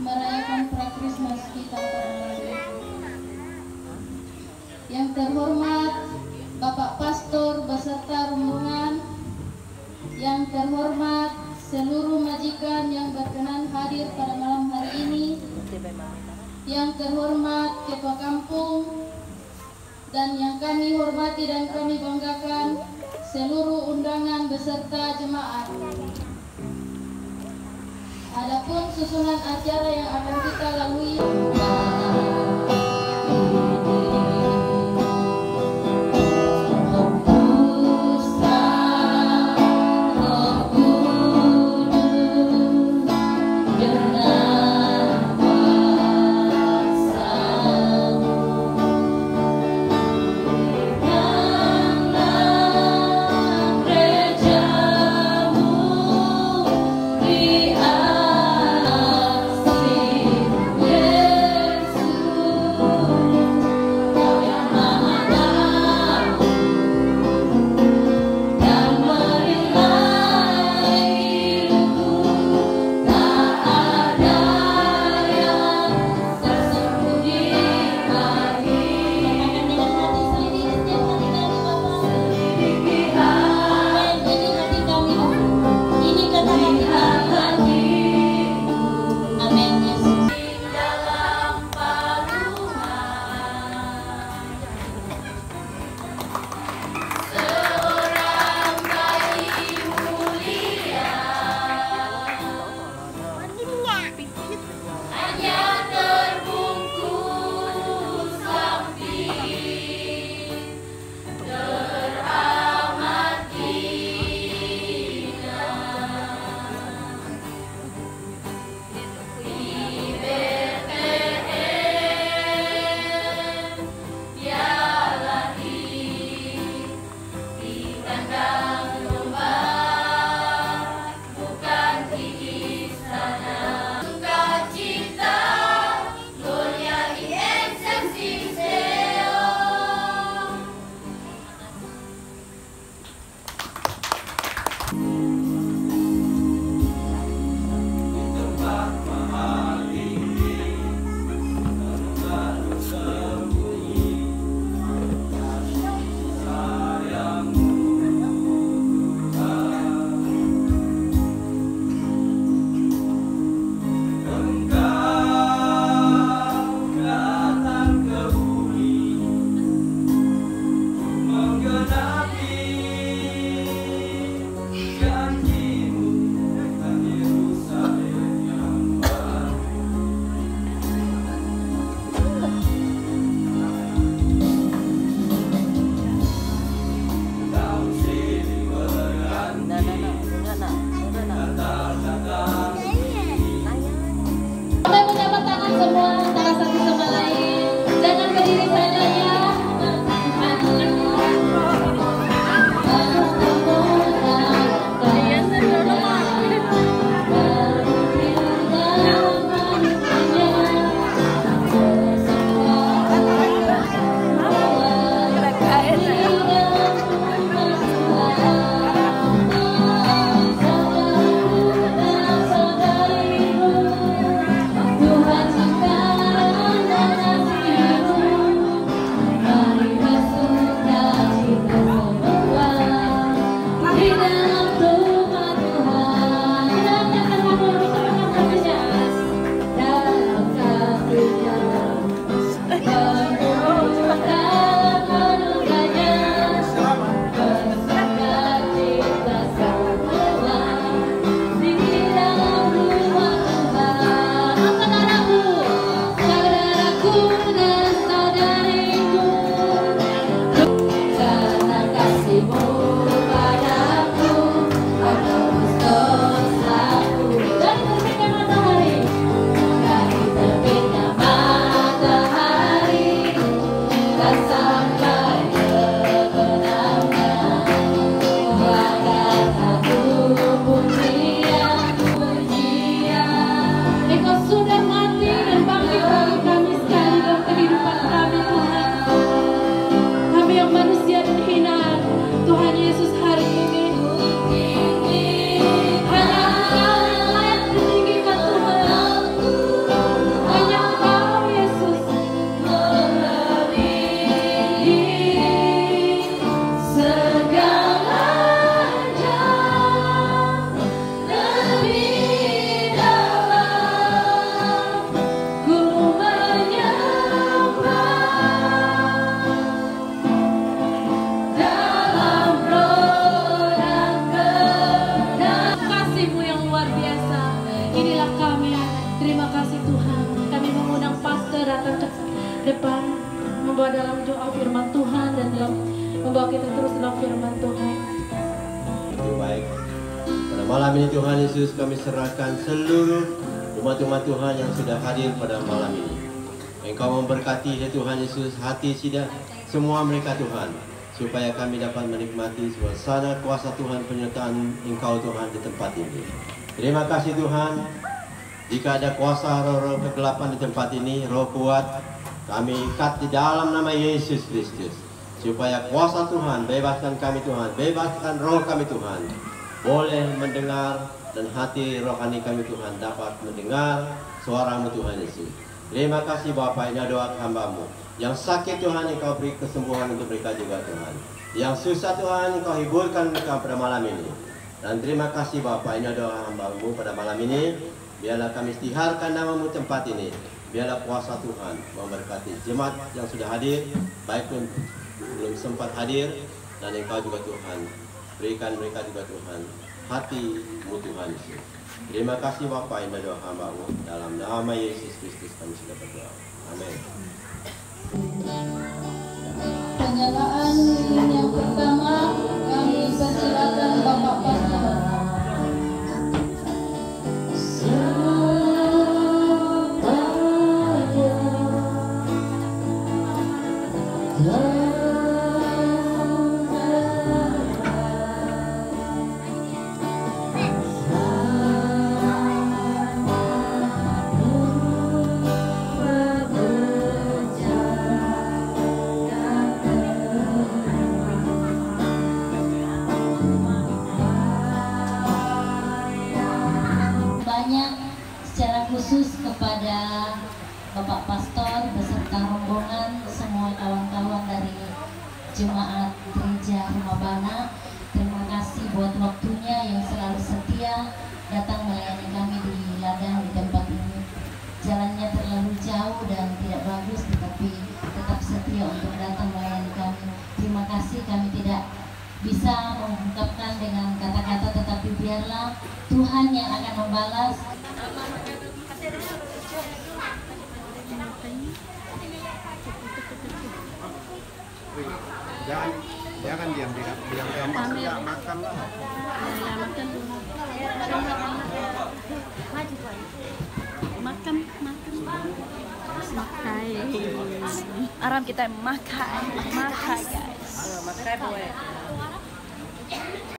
merayakan prakrismas kita malam ini. Yang terhormat Bapak Pastor beserta rombongan, yang terhormat seluruh majikan yang berkenan hadir pada malam hari ini, yang terhormat Ketua Kampung, dan yang kami hormati dan kami banggakan seluruh undangan beserta jemaat. Adapun susunan acara yang akan kita lalui Boleh menjabat tangan semua. Jesus. Inilah kami. Terima kasih Tuhan. Kami mengundang pastor datang ke depan membawa dalam doa firman Tuhan dan dalam membawa kita terus dalam firman Tuhan. Itu baik. Pada malam ini Tuhan Yesus kami serahkan seluruh umat-umat Tuhan yang sudah hadir pada malam ini. Engkau memberkati ya Tuhan Yesus hati sida semua mereka Tuhan supaya kami dapat menikmati suasana kuasa Tuhan penyertaan Engkau Tuhan di tempat ini. Terima kasih Tuhan. Jika ada kuasa roh-roh kegelapan di tempat ini, roh kuat, kami ikat di dalam nama Yesus Kristus. Supaya kuasa Tuhan bebaskan kami Tuhan, bebaskan roh kami Tuhan. Boleh mendengar dan hati rohani kami Tuhan dapat mendengar suaramu Tuhan Yesus. Terima kasih Bapak ini doa hambamu. Yang sakit Tuhan Engkau beri kesembuhan untuk mereka juga Tuhan. Yang susah Tuhan Engkau hiburkan mereka pada malam ini. Dan terima kasih Bapak ini doa hambamu pada malam ini. Biarlah kami istiharkan namamu tempat ini. Biarlah kuasa Tuhan memberkati jemaat yang sudah hadir. Baik pun belum sempat hadir. Dan Engkau juga Tuhan. Berikan mereka juga Tuhan. Hatimu Tuhan. Terima kasih Bapak yang doa hambamu dalam nama Yesus Kristus kami sudah berdoa. love. Jemaat Gereja Rumah Bana. Terima kasih buat waktunya yang selalu setia datang melayani kami di ladang di tempat ini. Jalannya terlalu jauh dan tidak bagus tetapi tetap setia untuk datang melayani kami. Terima kasih kami tidak bisa mengungkapkan dengan kata-kata tetapi biarlah Tuhan yang akan membalas jangan jangan diam diam diam diam ya makan lah makan makan makan Aram kita makan makan guys makan boleh